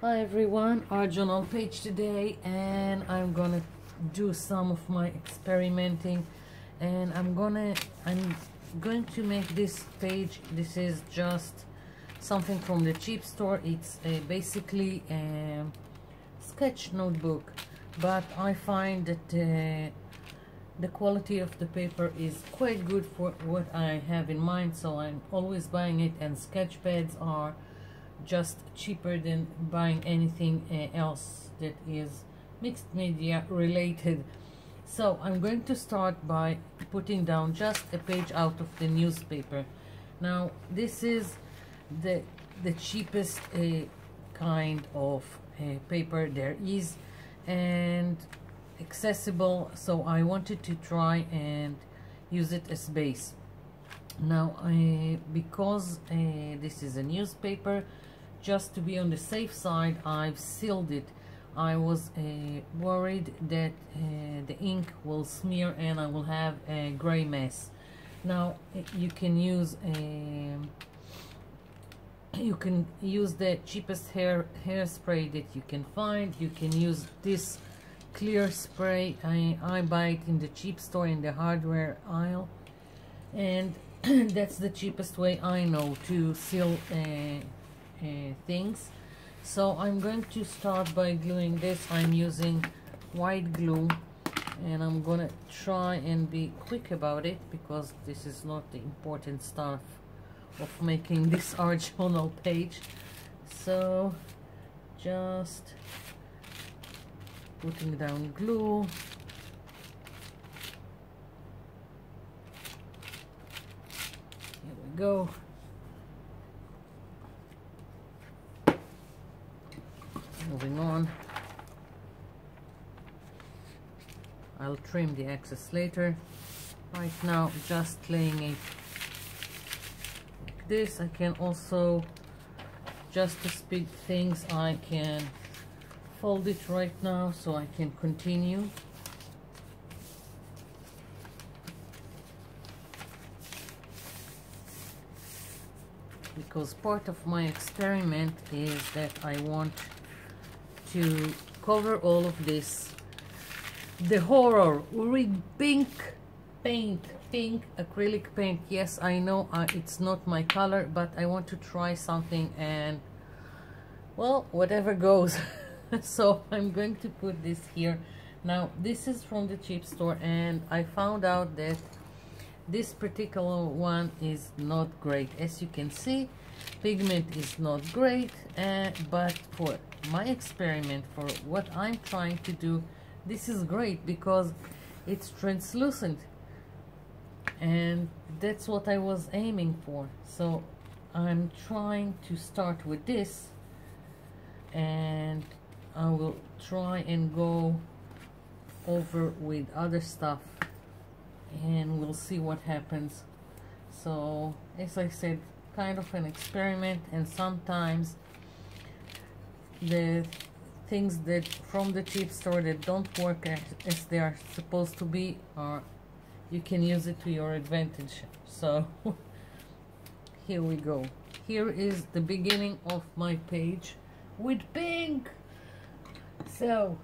Hi everyone, art journal page today and I'm gonna do some of my experimenting and I'm gonna I'm going to make this page. This is just something from the cheap store. It's a, basically a sketch notebook but I find that uh, the quality of the paper is quite good for what I have in mind so I'm always buying it and sketch pads are just cheaper than buying anything uh, else that is mixed media related. So I'm going to start by putting down just a page out of the newspaper. Now this is the the cheapest uh, kind of uh, paper there is and accessible so I wanted to try and use it as base. Now I, because uh, this is a newspaper just to be on the safe side I've sealed it. I was uh, worried that uh, the ink will smear and I will have a gray mess. Now you can use a um, you can use the cheapest hair hairspray that you can find. You can use this clear spray. I, I buy it in the cheap store in the hardware aisle. And that's the cheapest way I know to seal uh, uh, things. So I'm going to start by gluing this. I'm using white glue and I'm gonna try and be quick about it because this is not the important stuff of making this art journal page. So just putting down glue. Here we go moving on. I'll trim the excess later. Right now just laying it like this. I can also just to speed things I can fold it right now so I can continue. Because part of my experiment is that I want to cover all of this. The horror with pink paint pink acrylic paint. Yes I know uh, it's not my color but I want to try something and well whatever goes. So I'm going to put this here. Now this is from the cheap store and I found out that this particular one is not great. As you can see pigment is not great uh, but for my experiment for what I'm trying to do this is great because it's translucent. And that's what I was aiming for. So I'm trying to start with this. And I will try and go over with other stuff. And we'll see what happens. So as I said kind of an experiment. And sometimes the things that from the cheap store that don't work as, as they are supposed to be or you can use it to your advantage. So here we go. Here is the beginning of my page with pink. So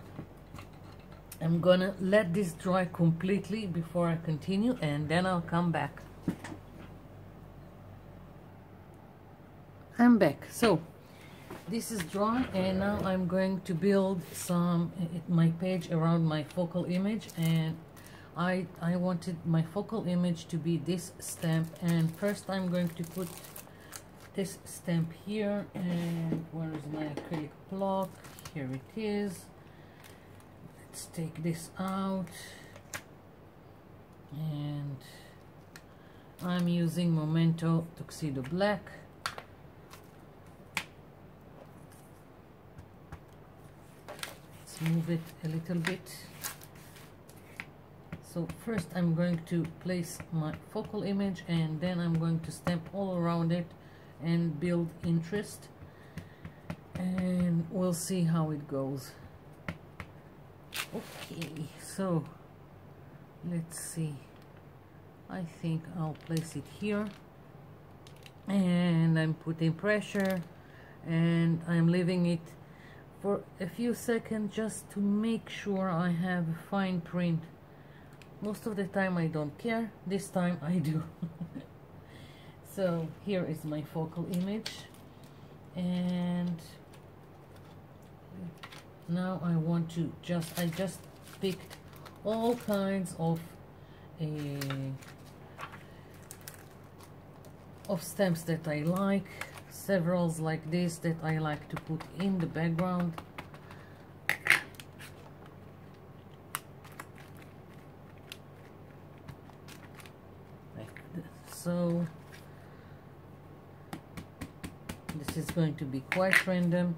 I'm gonna let this dry completely before I continue and then I'll come back. I'm back. So this is dry and now I'm going to build some my page around my focal image and I I wanted my focal image to be this stamp and first I'm going to put this stamp here and where is my acrylic block? Here it is. Let's take this out and I'm using Memento Tuxedo Black move it a little bit. So first I'm going to place my focal image and then I'm going to stamp all around it and build interest. And we'll see how it goes. Okay so let's see. I think I'll place it here. And I'm putting pressure and I'm leaving it for a few seconds just to make sure I have a fine print. Most of the time I don't care. This time I do. So here is my focal image. And now I want to just I just picked all kinds of uh, of stamps that I like several like this that I like to put in the background. So this is going to be quite random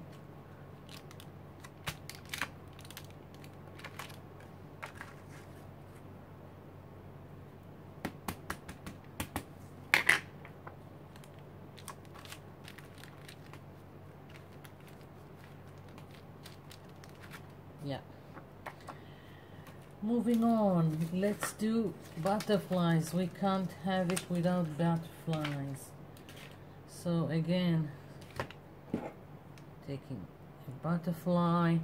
yeah moving on let's do butterflies. We can't have it without butterflies. So again taking a butterfly.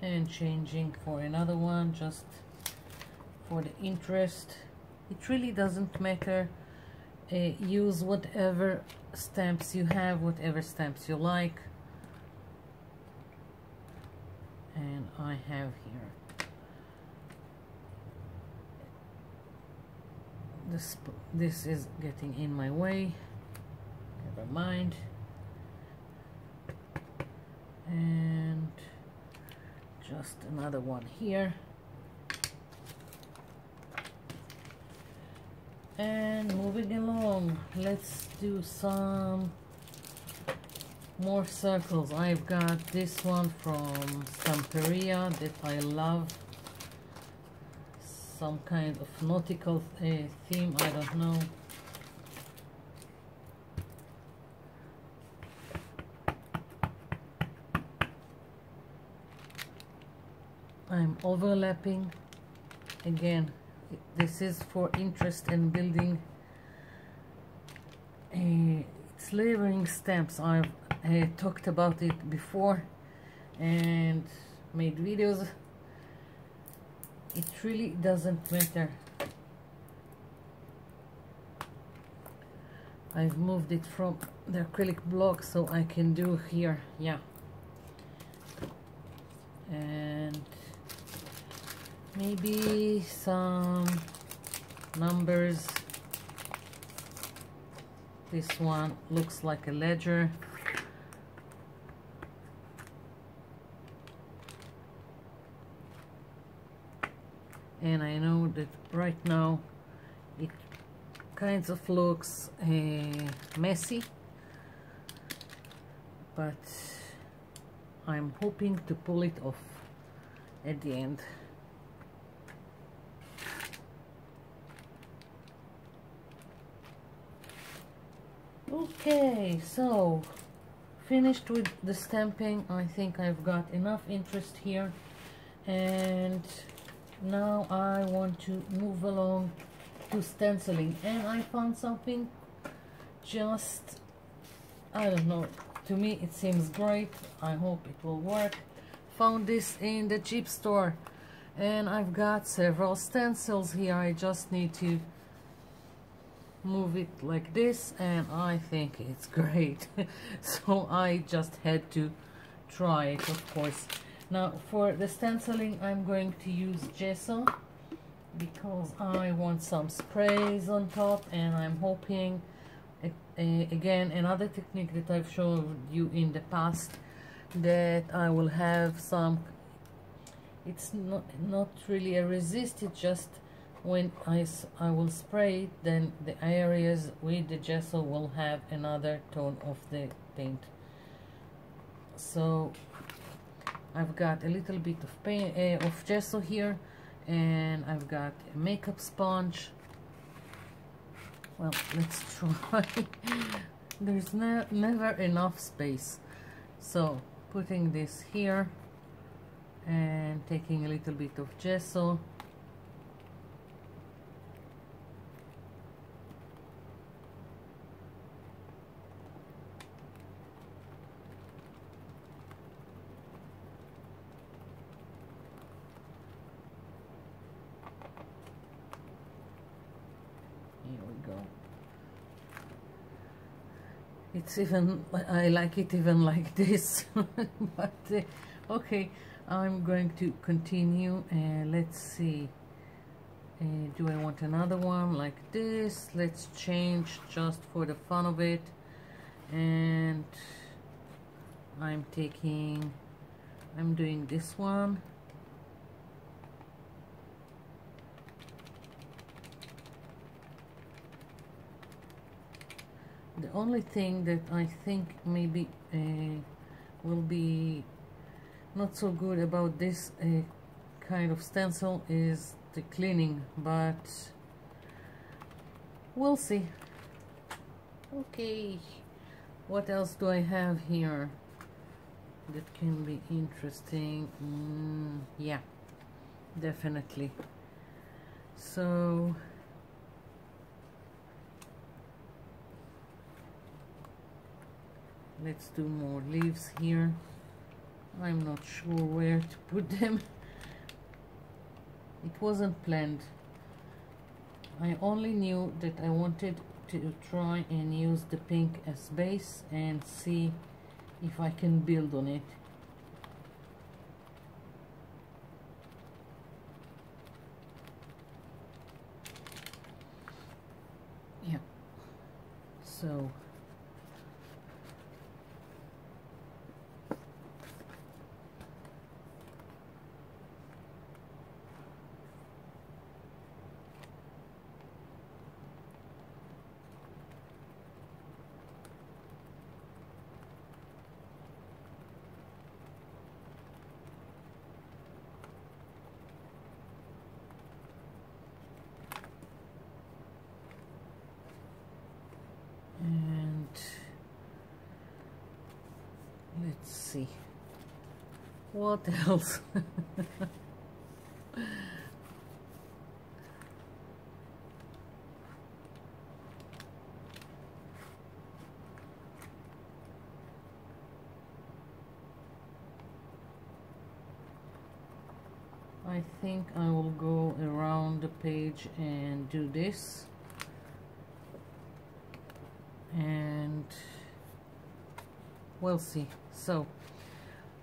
And changing for another one just for the interest. It really doesn't matter. Uh, use whatever stamps you have whatever stamps you like. And I have here this this is getting in my way. Never mind. And just another one here and moving along let's do some more circles. I've got this one from Stamperia that I love. Some kind of nautical uh, theme I don't know. I'm overlapping again this is for interest in building uh, it's layering stamps. I've uh, talked about it before and made videos. It really doesn't matter. I've moved it from the acrylic block so I can do here. Yeah. And maybe some numbers. This one looks like a ledger. And I know that right now it kinds of looks uh, messy. But I'm hoping to pull it off at the end okay so finished with the stamping. I think I've got enough interest here. And now I want to move along to stenciling. And I found something just I don't know to me it seems great. I hope it will work. Found this in the cheap store. And I've got several stencils here. I just need to move it like this and I think it's great. So I just had to try it of course. Now for the stenciling I'm going to use gesso because I want some sprays on top and I'm hoping again another technique that I've shown you in the past that I will have some it's not not really a resist it's just when I, I will spray then the areas with the gesso will have another tone of the paint. So I've got a little bit of paint uh, of gesso here and I've got a makeup sponge. Well let's try. There's ne never enough space. So putting this here and taking a little bit of gesso it's even I like it even like this. But uh, okay I'm going to continue and uh, let's see. Uh, do I want another one like this? Let's change just for the fun of it. And I'm taking I'm doing this one the only thing that I think maybe uh, will be not so good about this uh, kind of stencil is the cleaning but we'll see. Okay what else do I have here that can be interesting? Mm, yeah definitely. So let's do more leaves here. I'm not sure where to put them. It wasn't planned. I only knew that I wanted to try and use the pink as base and see if I can build on it. Yeah. So see. What else? I think I will go around the page and do this and we'll see. So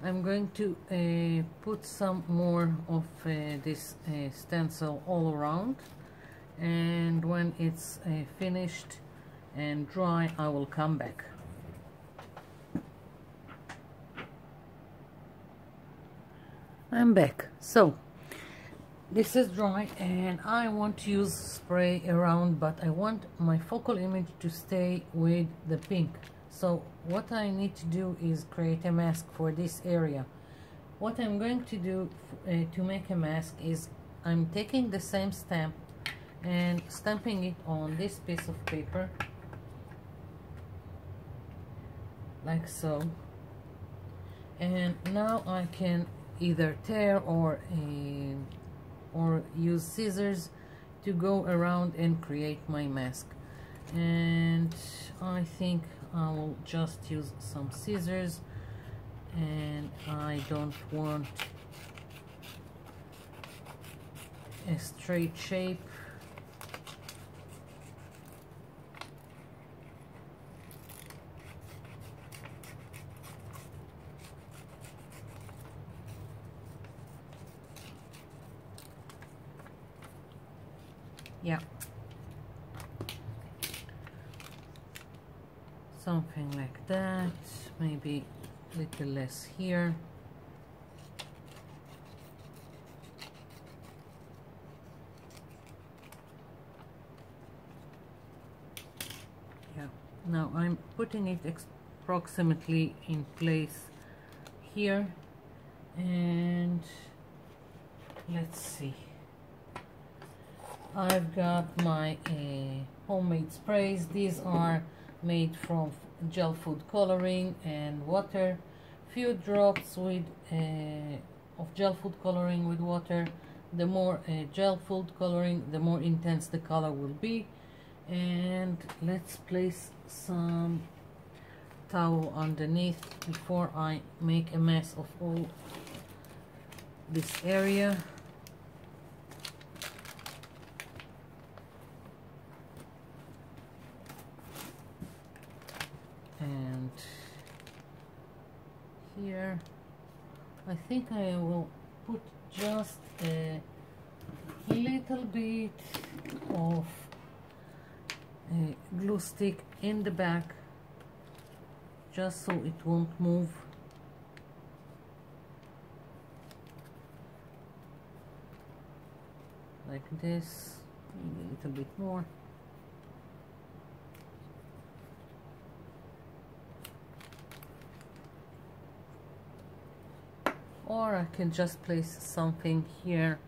I'm going to uh, put some more of uh, this uh, stencil all around. And when it's uh, finished and dry I will come back. I'm back. So this is dry and I want to use spray around but I want my focal image to stay with the pink so what I need to do is create a mask for this area. What I'm going to do uh, to make a mask is I'm taking the same stamp and stamping it on this piece of paper. Like so. And now I can either tear or uh, or use scissors to go around and create my mask. And I think I will just use some scissors and I don't want a straight shape yeah something like that maybe a little less here. Yeah. Now I'm putting it approximately in place here and let's see. I've got my uh, homemade sprays. These are made from gel food coloring and water few drops with uh, of gel food coloring with water. The more uh, gel food coloring the more intense the color will be. And let's place some towel underneath before I make a mess of all this area and here. I think I will put just a little bit of a glue stick in the back just so it won't move. Like this maybe a little bit more or I can just place something here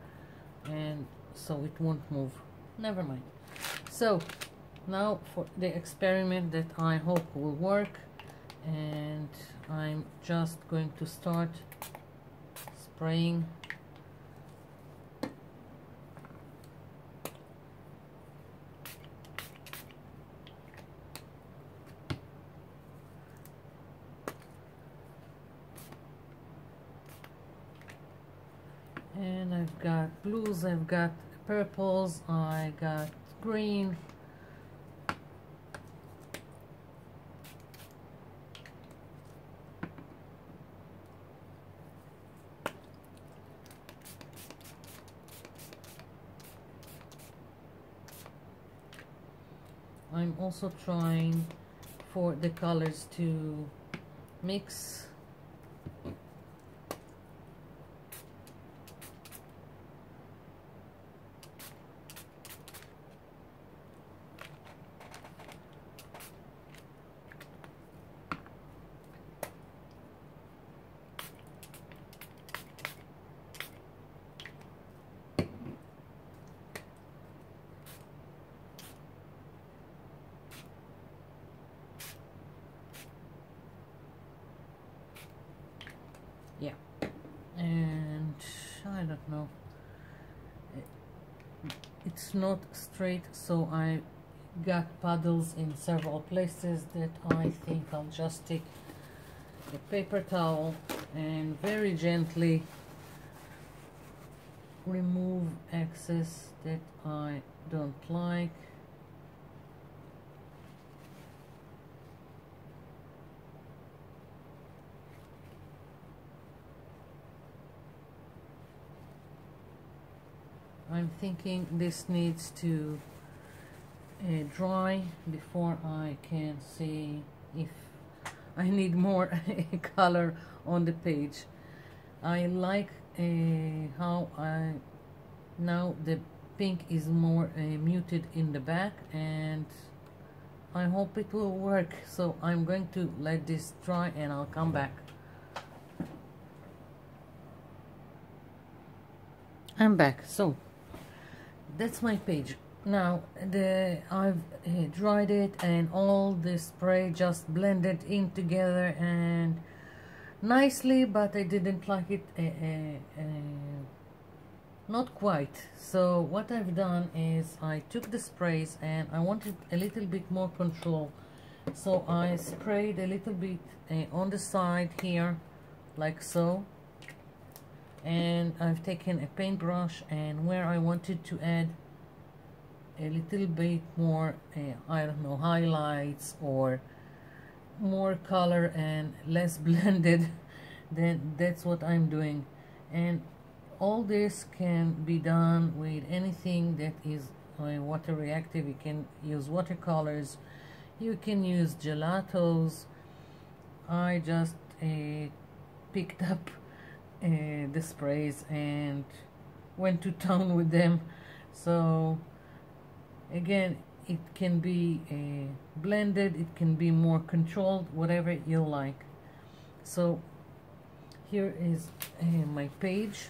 and so it won't move. Never mind. So now for the experiment that I hope will work. And I'm just going to start spraying and I've got blues, I've got purples, I got green. I'm also trying for the colors to mix yeah and I don't know it's not straight so I got puddles in several places that I think I'll just take a paper towel and very gently remove excess that I don't like I'm thinking this needs to uh, dry before I can see if I need more color on the page. I like uh, how I now the pink is more uh, muted in the back and I hope it will work so I'm going to let this dry and I'll come back. I'm back so that's my page. Now the I've uh, dried it and all the spray just blended in together and nicely but I didn't like it uh, uh, not quite. So what I've done is I took the sprays and I wanted a little bit more control. So I sprayed a little bit on the side here like so and I've taken a paintbrush and where I wanted to add a little bit more uh, I don't know highlights or more color and less blended then that's what I'm doing. And all this can be done with anything that is uh, water reactive. You can use watercolors you can use gelatos. I just uh, picked up uh, the sprays and went to town with them. So again it can be uh, blended it can be more controlled whatever you like. So here is uh, my page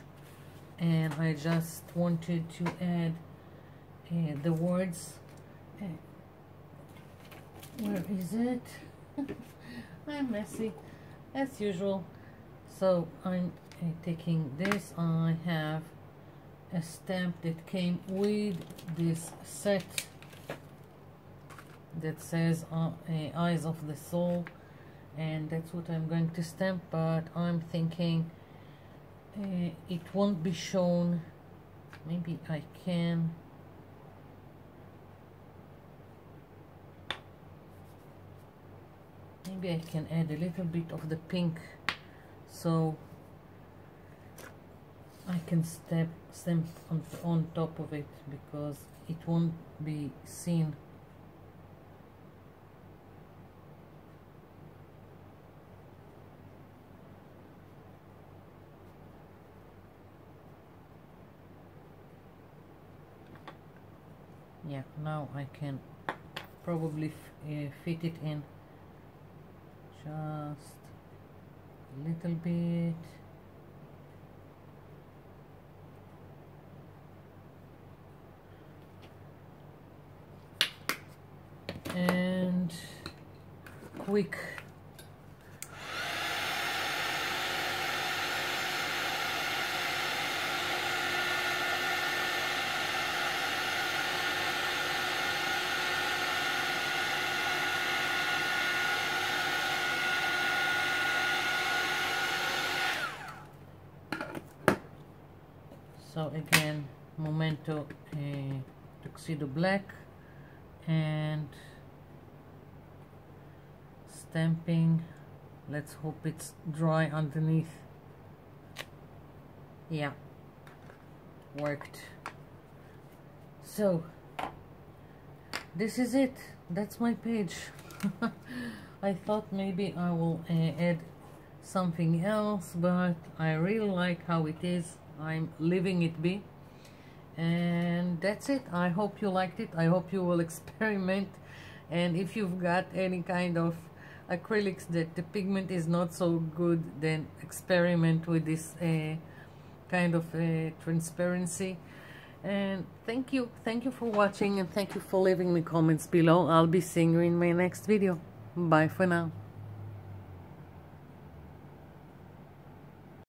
and I just wanted to add uh, the words. Uh, where is it? I'm messy as usual. So I'm uh, taking this I have a stamp that came with this set that says uh, uh, eyes of the soul and that's what I'm going to stamp but I'm thinking uh, it won't be shown. Maybe I can. Maybe I can add a little bit of the pink so I can step stamp on, on top of it because it won't be seen. Yeah now I can probably uh, fit it in just a little bit and quick so again memento uh, tuxedo black and stamping. Let's hope it's dry underneath. Yeah. Worked. So this is it. That's my page. I thought maybe I will uh, add something else but I really like how it is. I'm leaving it be. And that's it. I hope you liked it. I hope you will experiment. And if you've got any kind of acrylics that the pigment is not so good then experiment with this uh, kind of uh, transparency. And thank you thank you for watching and thank you for leaving me comments below. I'll be seeing you in my next video. Bye for now